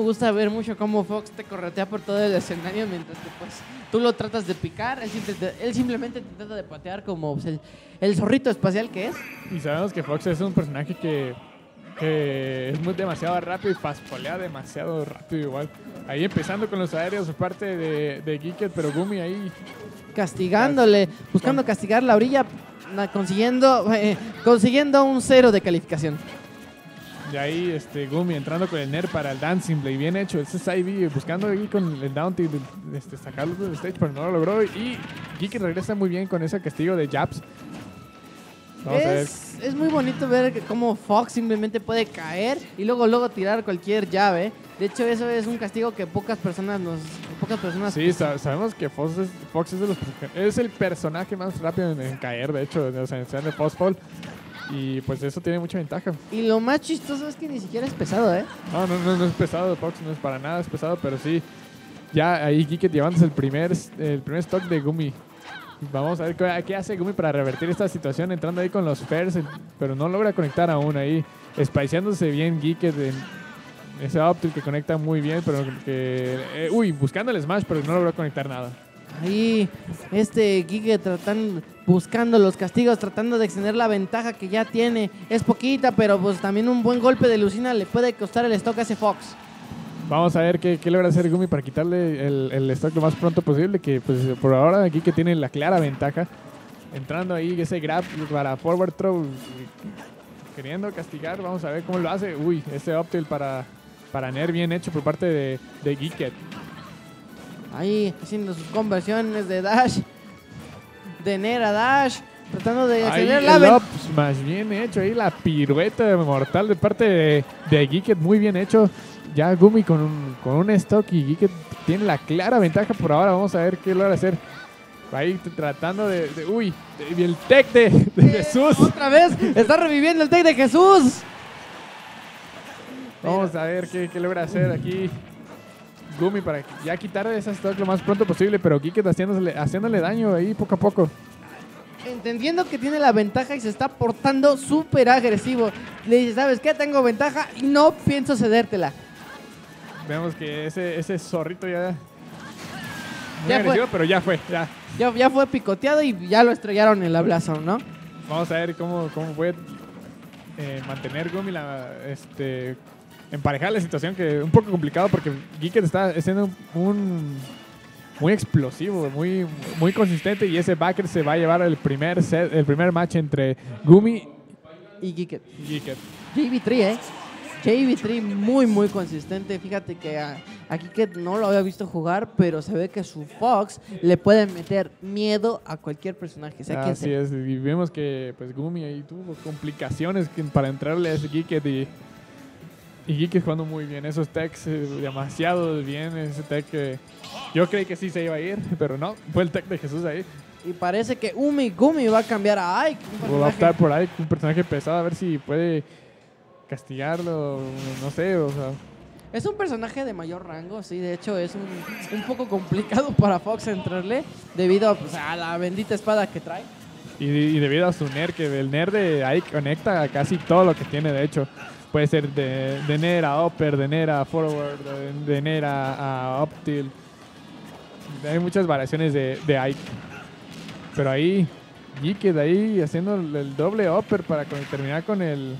gusta ver mucho cómo Fox te corretea por todo el escenario mientras que pues tú lo tratas de picar. Él, simple- él simplemente te trata de patear como pues, el, el zorrito espacial que es. Y sabemos que Fox es un personaje que, que es muy demasiado rápido y paspolea demasiado rápido igual. Ahí empezando con los aéreos por parte de, de Geeket, pero Gumi ahí Castigándole, buscando castigar la orilla, consiguiendo, eh, consiguiendo un cero de calificación. Y ahí este, Gumi entrando con el Ner para el Dancing Blade. Bien hecho. Ese es Ivy buscando ahí con el Down este, sacarlo del stage, pero no lo logró. Y Geeki regresa muy bien con ese castigo de. Vamos ver. Es, es muy bonito ver cómo Fox simplemente puede caer y luego luego tirar cualquier llave. De hecho, eso es un castigo que pocas personas nos pocas personas Sí, sa- sabemos que Fox es, Fox es, de los, es el personaje más rápido en, en caer, de hecho, o sea, en de Postfall. Y pues eso tiene mucha ventaja. Y lo más chistoso es que ni siquiera es pesado, ¿eh? No, no, no, no es pesado, Fox no es para nada, es pesado, pero sí. Ya ahí Geeket llevándose el primer, el primer stock de Gumi. Vamos a ver qué, qué hace Gumi para revertir esta situación, entrando ahí con los Fairs, pero no logra conectar aún ahí. Espaciándose bien Geeket en ese Optic que conecta muy bien, pero que... eh, uy, buscando el Smash, pero no logró conectar nada. Ahí, este Giga tratando, buscando los castigos, tratando de extender la ventaja que ya tiene. Es poquita, pero pues también un buen golpe de Lucina le puede costar el stock a ese Fox. Vamos a ver qué, logra hacer Gumi para quitarle el, stock lo más pronto posible, que pues por ahora aquí que tiene la clara ventaja. Entrando ahí ese grab para forward throw, queriendo castigar, vamos a ver cómo lo hace. Uy, ese optil para, para Ner bien hecho por parte de, de Geeket. Ahí haciendo sus conversiones de Dash, de Nera Dash, tratando de extender la el ventaja. up smash bien hecho, ahí la pirueta mortal de parte de, de Geeket, muy bien hecho. Ya Gumi con un, con un stock y Geeket tiene la clara ventaja por ahora. Vamos a ver qué logra hacer. Ahí tratando de, de- uy, de- el tech de, de Jesús. Otra vez está reviviendo el tech de Jesús. Vamos a ver qué, qué logra hacer aquí Gumi para ya quitar esa stock lo más pronto posible, pero Geeket haciéndole, haciéndole daño ahí poco a poco. Entendiendo que tiene la ventaja y se está portando súper agresivo. Le dice, ¿sabes qué? Tengo ventaja y no pienso cedértela. Vemos que ese, ese zorrito ya... Muy Ya fue. agresivo, pero ya fue, ya. Ya, ya fue picoteado y ya lo estrellaron en la Blazon, ¿no? Vamos a ver cómo, cómo puede eh, mantener Gumi la, este, emparejar la situación, que es un poco complicado porque Geeket está siendo un muy explosivo, muy, muy consistente y ese backer se va a llevar el primer set, el primer match entre Gumi Y Geeket. JV3, ¿eh? JV3 muy, muy consistente. Fíjate que a, a Geeket no lo había visto jugar, pero se ve que su Fox le puede meter miedo a cualquier personaje, sea quien Así sea. es, y vemos que pues Gumi ahí tuvo complicaciones que- para entrarle a ese Geeket y, y Geeket jugando muy bien, esos techs eh, demasiado bien, ese tech que yo creí que sí se iba a ir, pero no, fue el tech de Jesús ahí. Y parece que Umi Gumi va a cambiar a Ike. va a optar por ahí un personaje pesado a ver si puede castigarlo, no sé, o sea, Es un personaje de mayor rango, sí, de hecho es un, un poco complicado para Fox entrarle debido pues, a la bendita espada que trae. y, y debido a su NER, que el NER de ahí conecta a casi todo lo que tiene, de hecho. Puede ser de, de NER a upper, de NER a forward, de, de NER a, a up tilt. Hay muchas variaciones de, de Ike. Pero ahí, Geeked ahí haciendo el, doble upper para con- terminar con el,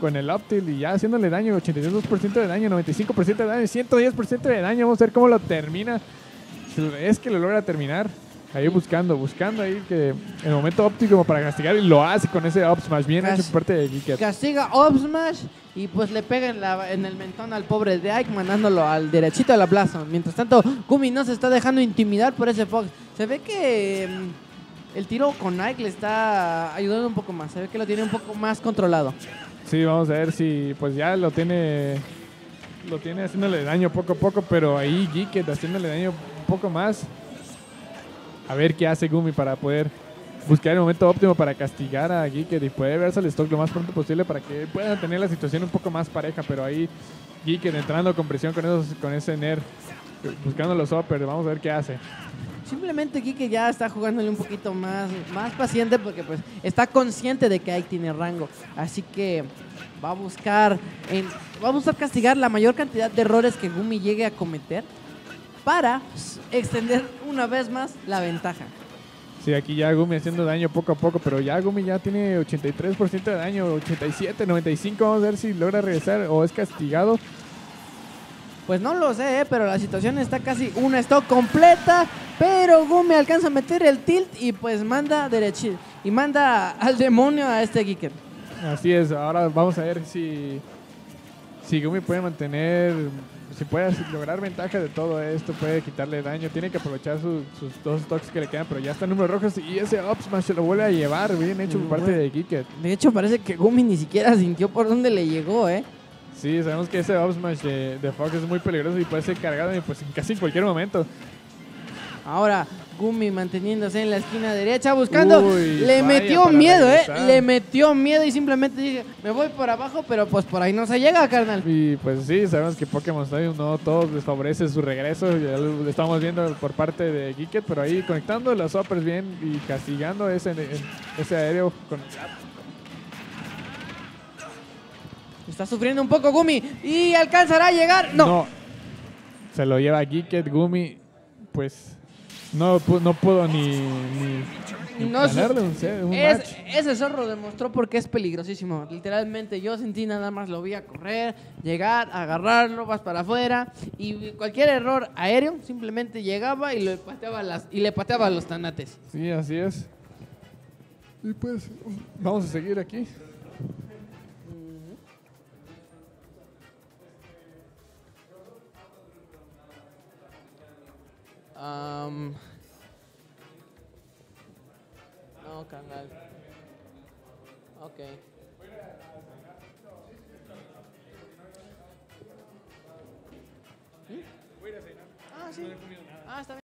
con el up tilt y ya haciéndole daño, 82% de daño, 95% de daño, 110% de daño. Vamos a ver cómo lo termina. Es que lo logra terminar. Ahí buscando, buscando ahí que en el momento óptimo para castigar y lo hace con ese up smash bien hecho por parte de Geeked. Castiga Up Smash y pues le pega en, la- en el mentón al pobre de Ike mandándolo al derechito de la plaza. Mientras tanto, Gumi no se está dejando intimidar por ese Fox. Se ve que mm, el tiro con Ike le está ayudando un poco más. Se ve que lo tiene un poco más controlado. Sí, vamos a ver si pues ya lo tiene lo tiene haciéndole daño poco a poco, pero ahí Geeked haciéndole daño un poco más. A ver qué hace Gumi para poder buscar el momento óptimo para castigar a Geeked y poder verse al stock lo más pronto posible para que puedan tener la situación un poco más pareja, pero ahí Geeked entrando con presión con, esos, con ese NER, buscando los uppers, vamos a ver qué hace. simplemente Kike ya está jugándole un poquito más, más paciente porque pues está consciente de que Ike tiene rango. Así que va a buscar en- va a buscar castigar la mayor cantidad de errores que Gumi llegue a cometer para extender una vez más la ventaja. Sí, aquí ya Gumi haciendo daño poco a poco, pero ya Gumi ya tiene 83% de daño, 87, 95. Vamos a ver si logra regresar o es castigado. Pues no lo sé, eh, pero la situación está casi una stock completa. Pero Gumi alcanza a meter el tilt y pues manda derechito. Y manda al demonio a este Geeker. Así es, ahora vamos a ver si, si Gumi puede mantener, si puede lograr ventaja de todo esto, puede quitarle daño, tiene que aprovechar su- sus dos stocks que le quedan, pero ya está en números rojos y ese up smash se lo vuelve a llevar, bien hecho por parte de Geeket. De hecho, parece que Gumi ni siquiera sintió por dónde le llegó, ¿eh? Sí, sabemos que ese up smash de, de Fox es muy peligroso y puede ser cargado en, pues, casi en cualquier momento. Ahora Gumi manteniéndose en la esquina derecha buscando. Uy, le metió miedo, regresar. ¿eh? Le metió miedo y simplemente dije, me voy por abajo, pero pues por ahí no se llega, carnal. Y pues sí, sabemos que Pokémon Stadium no todos les favorece su regreso. Ya lo estamos viendo por parte de Geeket, pero ahí conectando los uppers bien y castigando ese, ese aéreo con Está sufriendo un poco Gumi y alcanzará a llegar. No. Se lo lleva Geeket, Gumi. Pues no, no pudo ni, ni, ni No un, un Es- match. ese zorro demostró por qué es peligrosísimo. Literalmente yo sentí nada más lo vi a correr, llegar, agarrarlo, vas para afuera y cualquier error aéreo simplemente llegaba y le pateaba las y le pateaba los tanates. Sí, así es. Y pues vamos a seguir aquí. No, canal. Ok. ¿Mm? Ah, sí. Ah, está bien.